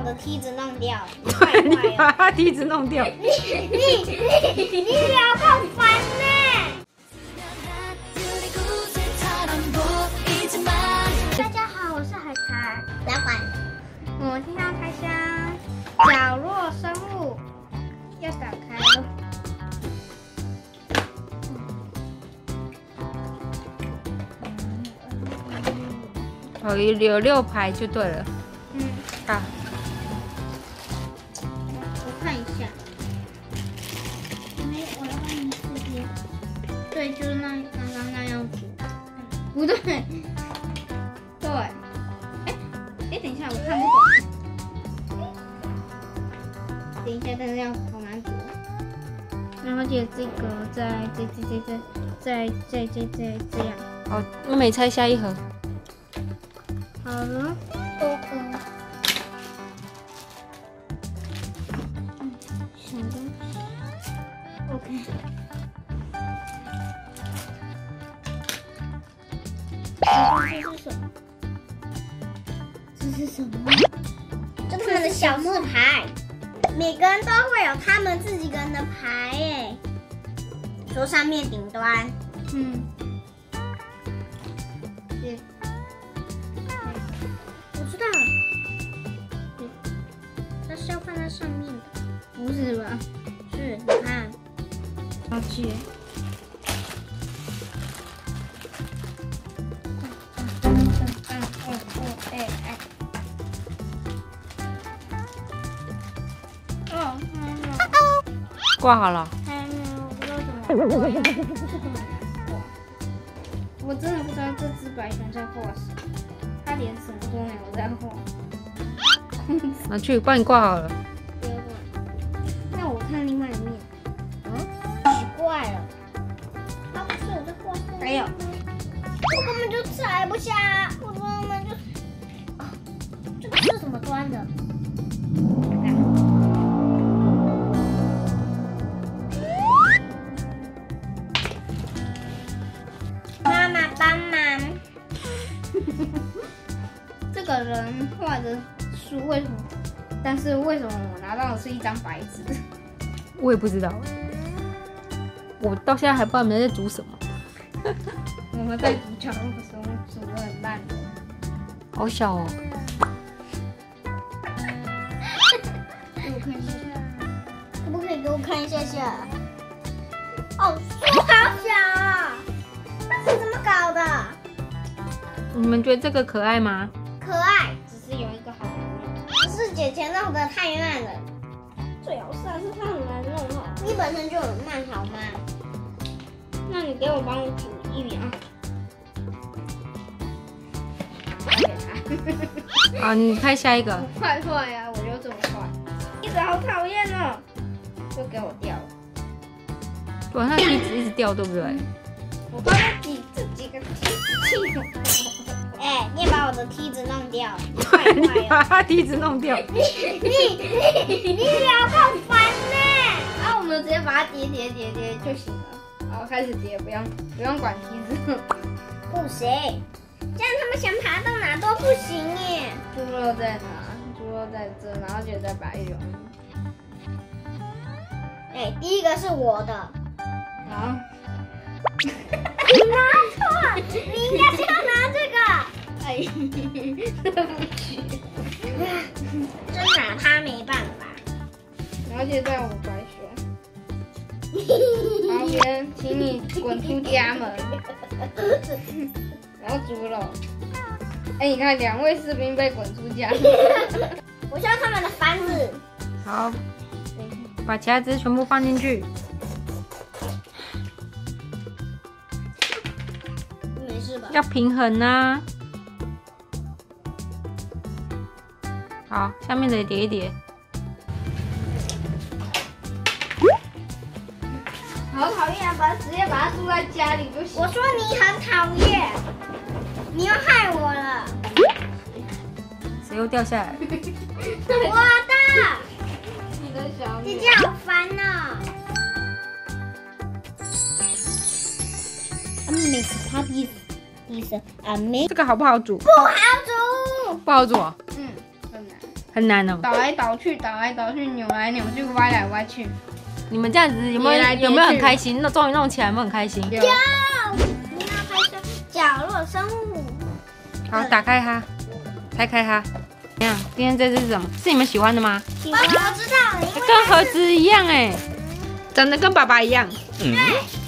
我的梯子弄掉，你坏坏你把哦！他梯子弄掉。你你你你不要够烦呢！大家好，我是海苔老板。我们今天要开箱角落生物，要打开了。哦，有有六排就对了。嗯，啊，对，就是那刚刚那样子。不对，对。哎哎，等一下，我看不懂。等一下，但是要好难读。然后接这个，再再再再再，再再这这这样。好，我每拆下一盒。好了，，OK。嗯，什么东西？OK。这是什么？这是什么？这他们的小木牌，每个人都会有他们自己个人的牌哎。说上面顶端，嗯，是我知道了，嗯，它是要放在上面的，不是吧？是，你看，要去。挂好了。还没有，我不知道怎么画。我真的不知道这只白熊在画什么，它连什么都没有在画。拿去，帮你挂好了。那我看另外一面。嗯，奇怪了，它不是有在画？没有，我根本就踩不下，我根本就……啊，这个是怎么端的？这个人画的书为什么？但是为什么我拿到的是一张白纸？我也不知道。我到现在还不知道你们在煮什么，我们在煮角落生物，煮的很烂的。好小哦。给我看一下，可不可以给我看一下下？哦，书好小啊！这是怎么搞的？你们觉得这个可爱吗？可爱，只是有一个好朋友。只是姐姐弄得太慢了。最好是还是它很难弄好。你本身就很慢，好吗？那你给我帮我煮一秒。给他。好，你拍下一个。快快呀，我就这么快，一直好讨厌哦，就给我掉了。对，那一直一直掉，对不对？我帮他挤这几个梯子。哎，你也把我的梯子弄掉，对你！把他梯子弄掉。你你你你聊够烦呢！然后我们直接把它叠叠叠叠就行了。好，开始叠，不用不用管梯子。不行，这样他们想爬到哪都不行耶。猪肉在哪？猪肉在这，然后就在白云。哎，第一个是我的。好。你拿错，你应该。哎，对不起，真拿他没办法。然后现在我白熊，旁边，请你滚出家门。然后猪了，哎，你看两位士兵被滚出家门。我需要他们的房子。好，把其他只全部放进去。没事吧？要平衡呐、好，下面的也叠一叠。好讨厌啊！把直接把它住在家里就行。我说你很讨厌，你又害我了。谁又掉下来了？我的，你的小姐姐好烦哦。Miss Puppies is a miss 这个好不好煮？不好煮。不好煮、哦。难。哦。倒来倒去，倒来倒去，扭来扭去，歪来歪去。你们这样子有没有有没有很去开心？那终于弄起来，有没有很开心？有，你要拍摄角落生物。好，打开它，拆开它。怎样？今天这只是什么？是你们喜欢的吗？喜欢我知道了，跟盒子一样哎，长得跟爸爸一样。爸